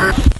Bye.